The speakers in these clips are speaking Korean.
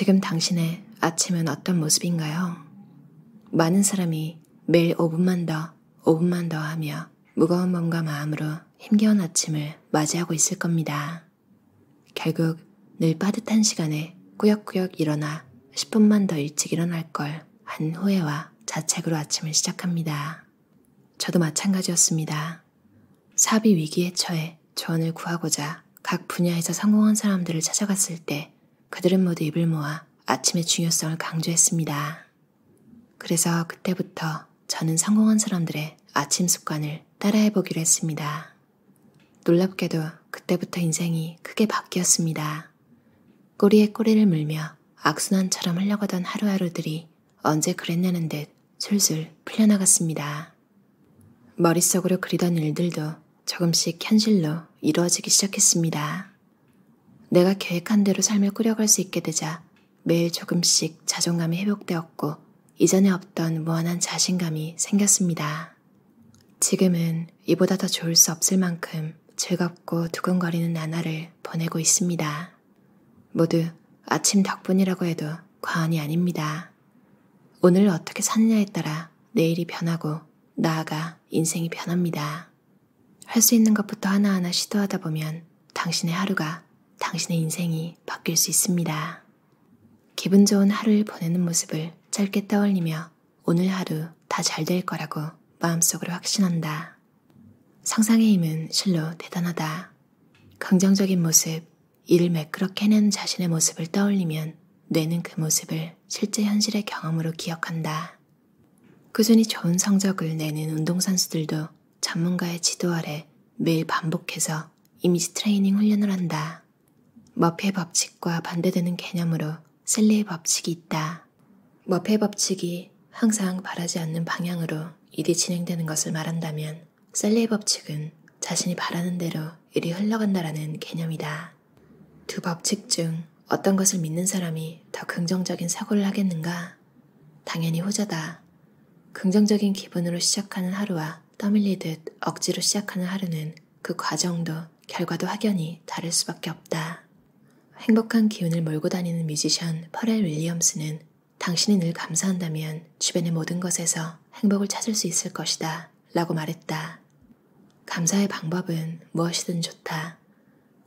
지금 당신의 아침은 어떤 모습인가요? 많은 사람이 매일 5분만 더, 5분만 더 하며 무거운 몸과 마음으로 힘겨운 아침을 맞이하고 있을 겁니다. 결국 늘 빠듯한 시간에 꾸역꾸역 일어나 10분만 더 일찍 일어날 걸 한 후회와 자책으로 아침을 시작합니다. 저도 마찬가지였습니다. 사비 위기에 처해 조언을 구하고자 각 분야에서 성공한 사람들을 찾아갔을 때 그들은 모두 입을 모아 아침의 중요성을 강조했습니다. 그래서 그때부터 저는 성공한 사람들의 아침 습관을 따라해보기로 했습니다. 놀랍게도 그때부터 인생이 크게 바뀌었습니다. 꼬리에 꼬리를 물며 악순환처럼 흘러가던 하루하루들이 언제 그랬냐는 듯 술술 풀려나갔습니다. 머릿속으로 그리던 일들도 조금씩 현실로 이루어지기 시작했습니다. 내가 계획한 대로 삶을 꾸려갈 수 있게 되자 매일 조금씩 자존감이 회복되었고 이전에 없던 무한한 자신감이 생겼습니다. 지금은 이보다 더 좋을 수 없을 만큼 즐겁고 두근거리는 나날을 보내고 있습니다. 모두 아침 덕분이라고 해도 과언이 아닙니다. 오늘 어떻게 사느냐에 따라 내일이 변하고 나아가 인생이 변합니다. 할 수 있는 것부터 하나하나 시도하다 보면 당신의 하루가 당신의 인생이 바뀔 수 있습니다. 기분 좋은 하루를 보내는 모습을 짧게 떠올리며 오늘 하루 다잘될 거라고 마음속으로 확신한다. 상상의 힘은 실로 대단하다. 긍정적인 모습, 일을 매끄럽게 해내는 자신의 모습을 떠올리면 뇌는 그 모습을 실제 현실의 경험으로 기억한다. 꾸준히 좋은 성적을 내는 운동선수들도 전문가의 지도 아래 매일 반복해서 이미지 트레이닝 훈련을 한다. 머피의 법칙과 반대되는 개념으로 셀리의 법칙이 있다. 머피의 법칙이 항상 바라지 않는 방향으로 일이 진행되는 것을 말한다면 셀리의 법칙은 자신이 바라는 대로 일이 흘러간다라는 개념이다. 두 법칙 중 어떤 것을 믿는 사람이 더 긍정적인 사고를 하겠는가? 당연히 후자다. 긍정적인 기분으로 시작하는 하루와 떠밀리듯 억지로 시작하는 하루는 그 과정도 결과도 확연히 다를 수밖에 없다. 행복한 기운을 몰고 다니는 뮤지션 퍼렐 윌리엄스는 당신이 늘 감사한다면 주변의 모든 것에서 행복을 찾을 수 있을 것이다. 라고 말했다. 감사의 방법은 무엇이든 좋다.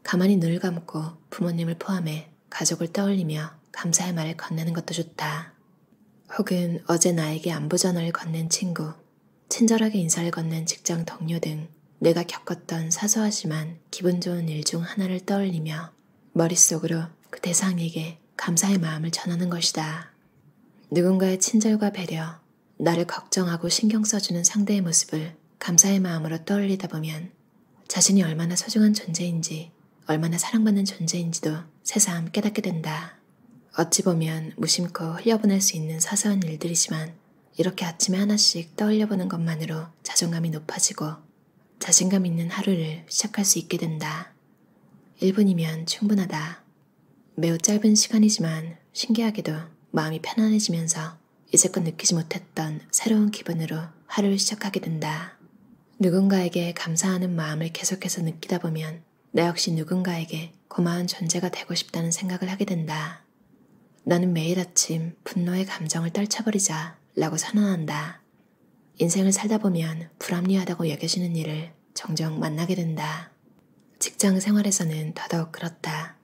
가만히 눈을 감고 부모님을 포함해 가족을 떠올리며 감사의 말을 건네는 것도 좋다. 혹은 어제 나에게 안부 전화를 건넨 친구, 친절하게 인사를 건넨 직장 동료 등 내가 겪었던 사소하지만 기분 좋은 일 중 하나를 떠올리며 머릿속으로 그 대상에게 감사의 마음을 전하는 것이다. 누군가의 친절과 배려, 나를 걱정하고 신경 써주는 상대의 모습을 감사의 마음으로 떠올리다 보면 자신이 얼마나 소중한 존재인지, 얼마나 사랑받는 존재인지도 새삼 깨닫게 된다. 어찌 보면 무심코 흘려보낼 수 있는 사소한 일들이지만 이렇게 아침에 하나씩 떠올려보는 것만으로 자존감이 높아지고 자신감 있는 하루를 시작할 수 있게 된다. 1분이면 충분하다. 매우 짧은 시간이지만 신기하게도 마음이 편안해지면서 이제껏 느끼지 못했던 새로운 기분으로 하루를 시작하게 된다. 누군가에게 감사하는 마음을 계속해서 느끼다 보면 나 역시 누군가에게 고마운 존재가 되고 싶다는 생각을 하게 된다. 나는 매일 아침 분노의 감정을 떨쳐버리자 라고 선언한다. 인생을 살다 보면 불합리하다고 여겨지는 일을 종종 만나게 된다. 직장 생활에서는 더더욱 그렇다.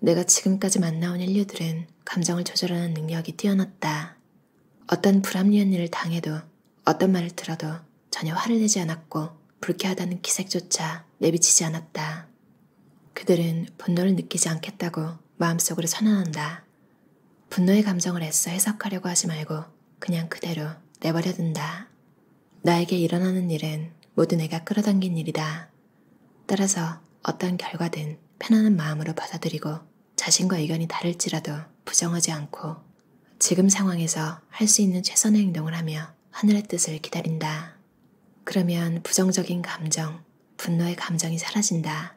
내가 지금까지 만나온 인류들은 감정을 조절하는 능력이 뛰어났다. 어떤 불합리한 일을 당해도 어떤 말을 들어도 전혀 화를 내지 않았고 불쾌하다는 기색조차 내비치지 않았다. 그들은 분노를 느끼지 않겠다고 마음속으로 선언한다. 분노의 감정을 애써 해석하려고 하지 말고 그냥 그대로 내버려 둔다. 나에게 일어나는 일은 모두 내가 끌어당긴 일이다. 따라서 어떤 결과든 편안한 마음으로 받아들이고 자신과 의견이 다를지라도 부정하지 않고 지금 상황에서 할수 있는 최선의 행동을 하며 하늘의 뜻을 기다린다. 그러면 부정적인 감정, 분노의 감정이 사라진다.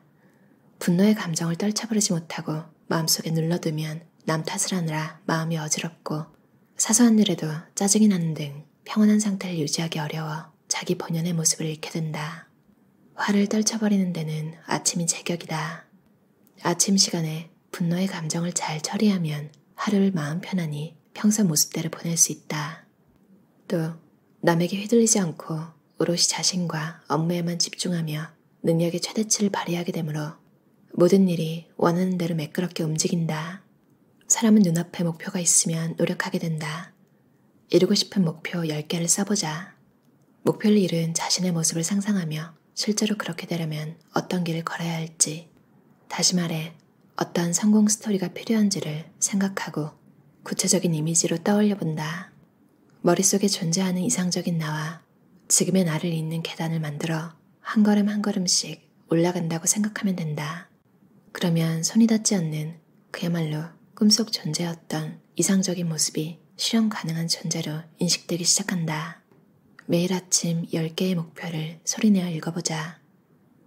분노의 감정을 떨쳐버리지 못하고 마음속에 눌러두면 남 탓을 하느라 마음이 어지럽고 사소한 일에도 짜증이 나는 등 평온한 상태를 유지하기 어려워 자기 본연의 모습을 잃게 된다. 화를 떨쳐버리는 데는 아침이 제격이다. 아침 시간에 분노의 감정을 잘 처리하면 하루를 마음 편안히 평소 모습대로 보낼 수 있다. 또 남에게 휘둘리지 않고 오롯이 자신과 업무에만 집중하며 능력의 최대치를 발휘하게 되므로 모든 일이 원하는 대로 매끄럽게 움직인다. 사람은 눈앞에 목표가 있으면 노력하게 된다. 이루고 싶은 목표 10개를 써보자. 목표를 이룬 자신의 모습을 상상하며 실제로 그렇게 되려면 어떤 길을 걸어야 할지, 다시 말해 어떠한 성공 스토리가 필요한지를 생각하고 구체적인 이미지로 떠올려 본다. 머릿속에 존재하는 이상적인 나와 지금의 나를 잇는 계단을 만들어 한 걸음 한 걸음씩 올라간다고 생각하면 된다. 그러면 손이 닿지 않는 그야말로 꿈속 존재였던 이상적인 모습이 실현 가능한 존재로 인식되기 시작한다. 매일 아침 10개의 목표를 소리내어 읽어보자.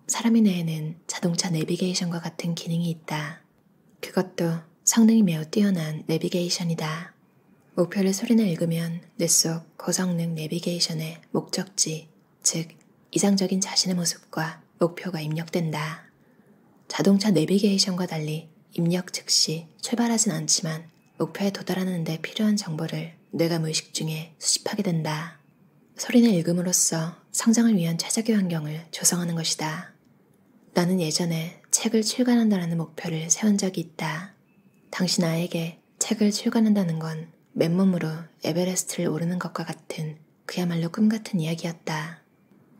사람의 뇌에는 자동차 내비게이션과 같은 기능이 있다. 그것도 성능이 매우 뛰어난 내비게이션이다. 목표를 소리내 읽으면 뇌 속 고성능 내비게이션의 목적지, 즉 이상적인 자신의 모습과 목표가 입력된다. 자동차 내비게이션과 달리 입력 즉시 출발하진 않지만 목표에 도달하는 데 필요한 정보를 뇌가 무의식 중에 수집하게 된다. 소리내 읽음으로써 성장을 위한 최적의 환경을 조성하는 것이다. 나는 예전에 책을 출간한다라는 목표를 세운 적이 있다. 당시 나에게 책을 출간한다는 건 맨몸으로 에베레스트를 오르는 것과 같은 그야말로 꿈 같은 이야기였다.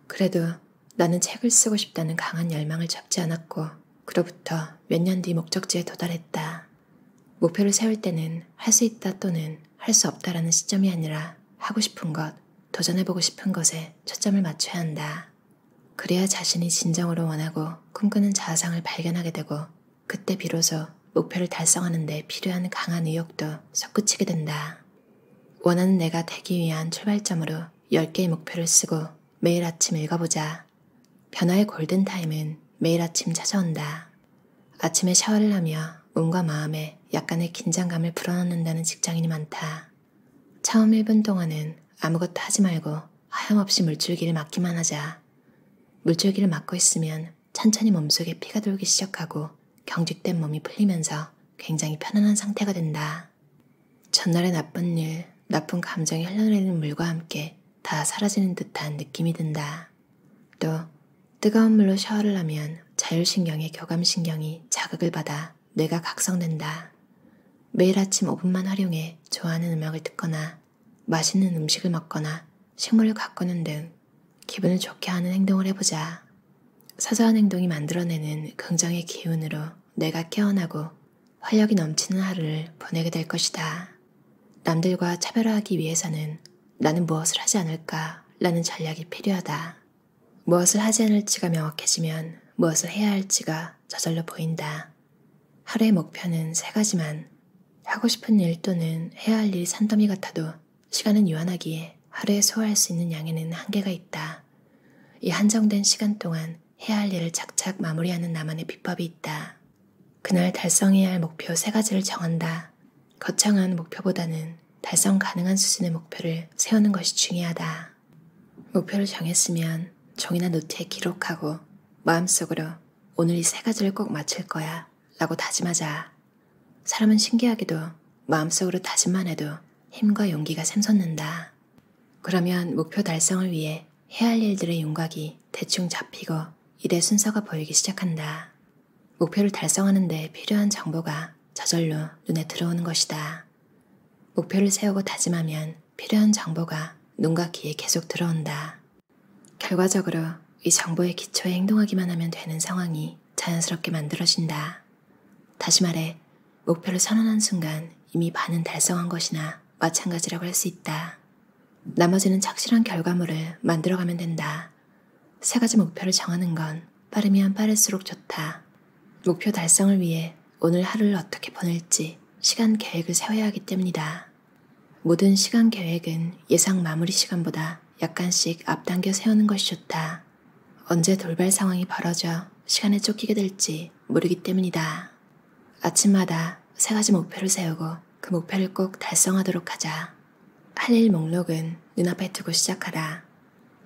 그래도 나는 책을 쓰고 싶다는 강한 열망을 잡지 않았고, 그로부터 몇 년 뒤 목적지에 도달했다. 목표를 세울 때는 할 수 있다 또는 할 수 없다라는 시점이 아니라 하고 싶은 것, 도전해보고 싶은 것에 초점을 맞춰야 한다. 그래야 자신이 진정으로 원하고 꿈꾸는 자아상을 발견하게 되고 그때 비로소 목표를 달성하는 데 필요한 강한 의욕도 솟구치게 된다. 원하는 내가 되기 위한 출발점으로 10개의 목표를 쓰고 매일 아침 읽어보자. 변화의 골든타임은 매일 아침 찾아온다. 아침에 샤워를 하며 몸과 마음에 약간의 긴장감을 불어넣는다는 직장인이 많다. 처음 1분 동안은 아무것도 하지 말고 하염없이 물줄기를 맞기만 하자. 물줄기를 맞고 있으면 천천히 몸속에 피가 돌기 시작하고 경직된 몸이 풀리면서 굉장히 편안한 상태가 된다. 전날의 나쁜 일, 나쁜 감정이 흘러내리는 물과 함께 다 사라지는 듯한 느낌이 든다. 또 뜨거운 물로 샤워를 하면 자율신경의 교감신경이 자극을 받아 뇌가 각성된다. 매일 아침 5분만 활용해 좋아하는 음악을 듣거나 맛있는 음식을 먹거나 식물을 가꾸는 등 기분을 좋게 하는 행동을 해보자. 사소한 행동이 만들어내는 긍정의 기운으로 내가 깨어나고 활력이 넘치는 하루를 보내게 될 것이다. 남들과 차별화하기 위해서는 나는 무엇을 하지 않을까 라는 전략이 필요하다. 무엇을 하지 않을지가 명확해지면 무엇을 해야 할지가 저절로 보인다. 하루의 목표는 세 가지만 하고 싶은 일 또는 해야 할 일이 산더미 같아도 시간은 유한하기에 하루에 소화할 수 있는 양에는 한계가 있다. 이 한정된 시간 동안 해야 할 일을 착착 마무리하는 나만의 비법이 있다. 그날 달성해야 할 목표 세 가지를 정한다. 거창한 목표보다는 달성 가능한 수준의 목표를 세우는 것이 중요하다. 목표를 정했으면 종이나 노트에 기록하고 마음속으로 오늘 이 세 가지를 꼭 마칠 거야 라고 다짐하자. 사람은 신기하게도 마음속으로 다짐만 해도 힘과 용기가 샘솟는다. 그러면 목표 달성을 위해 해야 할 일들의 윤곽이 대충 잡히고 일의 순서가 보이기 시작한다. 목표를 달성하는데 필요한 정보가 저절로 눈에 들어오는 것이다. 목표를 세우고 다짐하면 필요한 정보가 눈과 귀에 계속 들어온다. 결과적으로 이 정보의 기초에 행동하기만 하면 되는 상황이 자연스럽게 만들어진다. 다시 말해, 목표를 선언한 순간 이미 반은 달성한 것이나 마찬가지라고 할 수 있다. 나머지는 착실한 결과물을 만들어가면 된다. 세 가지 목표를 정하는 건 빠르면 빠를수록 좋다. 목표 달성을 위해 오늘 하루를 어떻게 보낼지 시간 계획을 세워야 하기 때문이다. 모든 시간 계획은 예상 마무리 시간보다 약간씩 앞당겨 세우는 것이 좋다. 언제 돌발 상황이 벌어져 시간에 쫓기게 될지 모르기 때문이다. 아침마다 세 가지 목표를 세우고 그 목표를 꼭 달성하도록 하자. 할 일 목록은 눈앞에 두고 시작하라.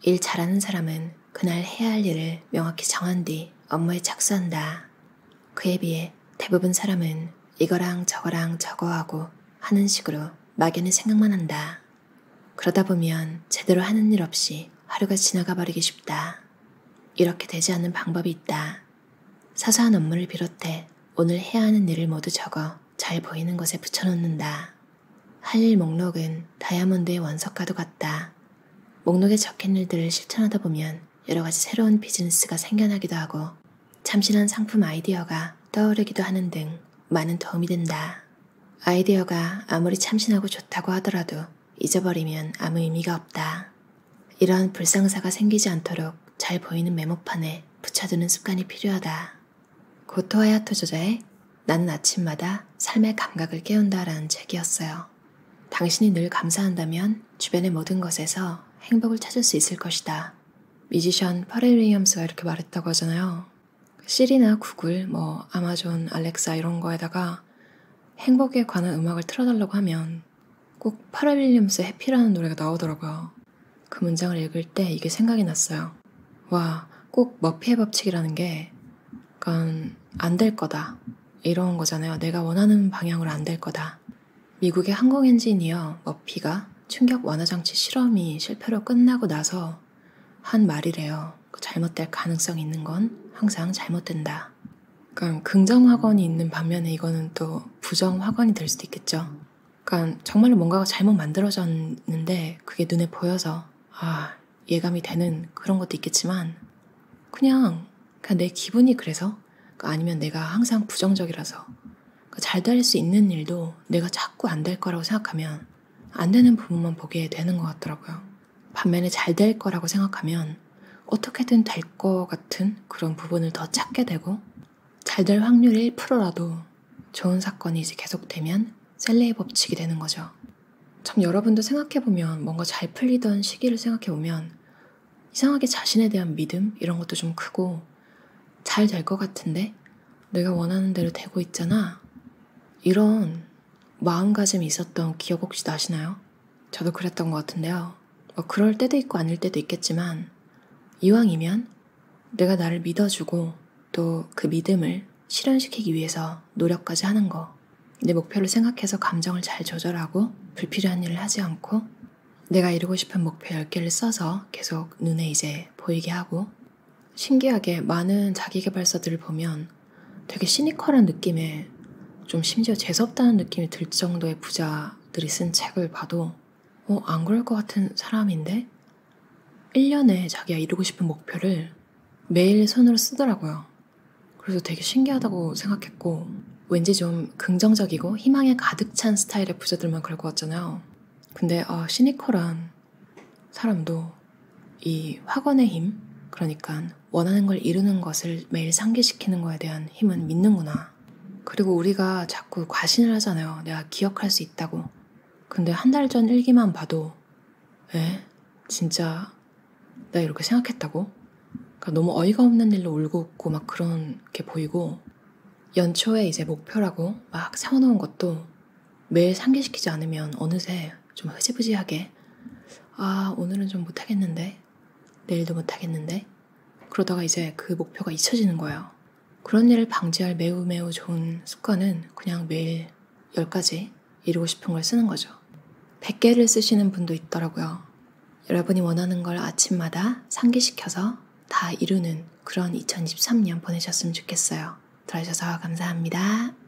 일 잘하는 사람은 그날 해야 할 일을 명확히 정한 뒤 업무에 착수한다. 그에 비해 대부분 사람은 이거랑 저거랑 저거 하고 하는 식으로 막연히 생각만 한다. 그러다 보면 제대로 하는 일 없이 하루가 지나가 버리기 쉽다. 이렇게 되지 않는 방법이 있다. 사소한 업무를 비롯해 오늘 해야 하는 일을 모두 적어 잘 보이는 곳에 붙여놓는다. 할 일 목록은 다이아몬드의 원석과도 같다. 목록에 적힌 일들을 실천하다 보면 여러 가지 새로운 비즈니스가 생겨나기도 하고 참신한 상품 아이디어가 떠오르기도 하는 등 많은 도움이 된다. 아이디어가 아무리 참신하고 좋다고 하더라도 잊어버리면 아무 의미가 없다. 이런 불상사가 생기지 않도록 잘 보이는 메모판에 붙여두는 습관이 필요하다. 고토 하야토 저자의 나는 아침마다 삶의 감각을 깨운다라는 책이었어요. 당신이 늘 감사한다면 주변의 모든 것에서 행복을 찾을 수 있을 것이다. 뮤지션 파렐 윌리엄스가 이렇게 말했다고 하잖아요. 시리나 구글, 뭐 아마존, 알렉사 이런 거에다가 행복에 관한 음악을 틀어달라고 하면 꼭 파렐 윌리엄스 해피라는 노래가 나오더라고요. 그 문장을 읽을 때 이게 생각이 났어요. 와, 꼭 머피의 법칙이라는 게 약간 안될 거다. 이런 거잖아요. 내가 원하는 방향으로 안될 거다. 미국의 항공 엔지니어 머피가 충격 완화 장치 실험이 실패로 끝나고 나서 한 말이래요. 그 잘못될 가능성이 있는 건 항상 잘못된다. 그러니까 긍정 확언이 있는 반면에 이거는 또 부정 확언이 될 수도 있겠죠. 그러니까 정말로 뭔가가 잘못 만들어졌는데 그게 눈에 보여서 아 예감이 되는 그런 것도 있겠지만 그냥 그냥 내 기분이 그래서 그러니까 아니면 내가 항상 부정적이라서 그러니까 잘 될 수 있는 일도 내가 자꾸 안 될 거라고 생각하면 안 되는 부분만 보게 되는 것 같더라고요. 반면에 잘 될 거라고 생각하면 어떻게든 될 것 같은 그런 부분을 더 찾게 되고 잘 될 확률 1%라도 좋은 사건이 이제 계속되면 셀레의 법칙이 되는 거죠. 참 여러분도 생각해보면 뭔가 잘 풀리던 시기를 생각해보면 이상하게 자신에 대한 믿음 이런 것도 좀 크고 잘 될 것 같은데 내가 원하는 대로 되고 있잖아 이런 마음가짐이 있었던 기억 혹시 나시나요? 저도 그랬던 것 같은데요. 뭐 그럴 때도 있고 아닐 때도 있겠지만 이왕이면 내가 나를 믿어주고 또 그 믿음을 실현시키기 위해서 노력까지 하는 거. 내 목표를 생각해서 감정을 잘 조절하고 불필요한 일을 하지 않고 내가 이루고 싶은 목표 10개를 써서 계속 눈에 이제 보이게 하고 신기하게 많은 자기개발서들을 보면 되게 시니컬한 느낌의 좀 심지어 재수없다는 느낌이 들 정도의 부자들이 쓴 책을 봐도 어, 안 그럴 것 같은 사람인데 1년에 자기가 이루고 싶은 목표를 매일 손으로 쓰더라고요. 그래서 되게 신기하다고 생각했고 왠지 좀 긍정적이고 희망에 가득 찬 스타일의 부자들만 그럴 것 같잖아요. 근데 아, 시니컬한 사람도 이 확언의 힘, 그러니까 원하는 걸 이루는 것을 매일 상기시키는 거에 대한 힘은 믿는구나. 그리고 우리가 자꾸 과신을 하잖아요. 내가 기억할 수 있다고. 근데 한 달 전 일기만 봐도, 에? 진짜 내가 이렇게 생각했다고? 그러니까 너무 어이가 없는 일로 울고 웃고 막 그런 게 보이고 연초에 이제 목표라고 막 세워놓은 것도 매일 상기시키지 않으면 어느새 좀 흐지부지하게 아 오늘은 좀 못하겠는데 내일도 못하겠는데 그러다가 이제 그 목표가 잊혀지는 거예요. 그런 일을 방지할 매우 매우 좋은 습관은 그냥 매일 10가지 이루고 싶은 걸 쓰는 거죠. 100개를 쓰시는 분도 있더라고요. 여러분이 원하는 걸 아침마다 상기시켜서 다 이루는 그런 2023년 보내셨으면 좋겠어요. 들어주셔서 감사합니다.